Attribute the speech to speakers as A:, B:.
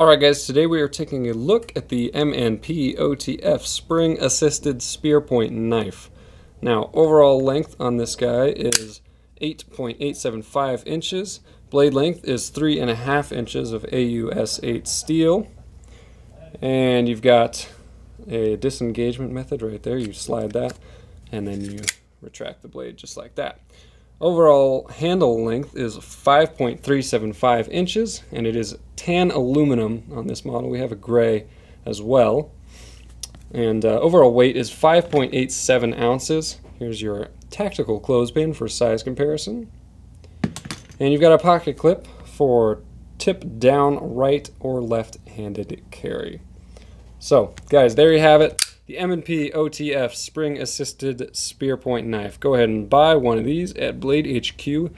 A: Alright guys, today we are taking a look at the M&P OTF Spring Assisted Spear Point Knife. Now, overall length on this guy is 8.875 inches. Blade length is 3.5 inches of AUS-8 steel. And you've got a disengagement method right there. You slide that, and then you retract the blade just like that. Overall handle length is 5.375 inches and it is tan aluminum on this model. We have a gray as well. And uh, overall weight is 5.87 ounces. Here's your tactical clothespin for size comparison. And you've got a pocket clip for tip down right or left-handed carry. So guys, there you have it the M&P OTF spring assisted Spearpoint knife. Go ahead and buy one of these at bladehq.com.